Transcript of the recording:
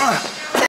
Ah.